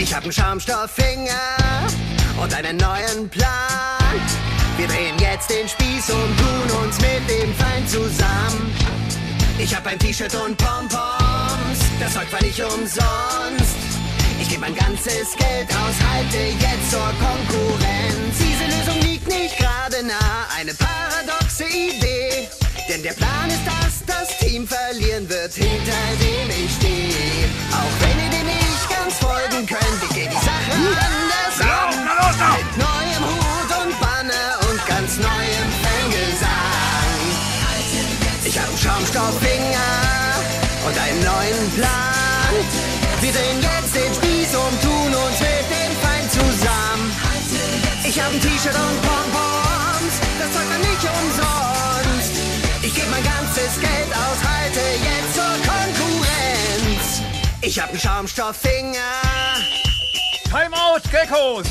Ich hab einen Schaumstofffinger und einen neuen Plan. Wir drehen jetzt den Spieß und tun uns mit dem Feind zusammen. Ich hab ein T-Shirt und Pompons, das Zeug war nicht umsonst. Ich geb mein ganzes Geld aus, halte jetzt zur Konkurrenz. Diese Lösung liegt nicht gerade nah, eine paradoxe Idee. Denn der Plan ist, dass das Team verlieren wird, hinter dem Ich hab Schaumstofffinger und einen neuen Plan. Wir drehen jetzt den Spieß und tun uns mit dem Feind zusammen. Ich hab ein T-Shirt und Pompons, das Zeug war nicht umsonst. Ich geb mein ganzes Geld aus, halte jetzt zur Konkurrenz. Ich hab einen Schaumstofffinger. Timeout, Geckos!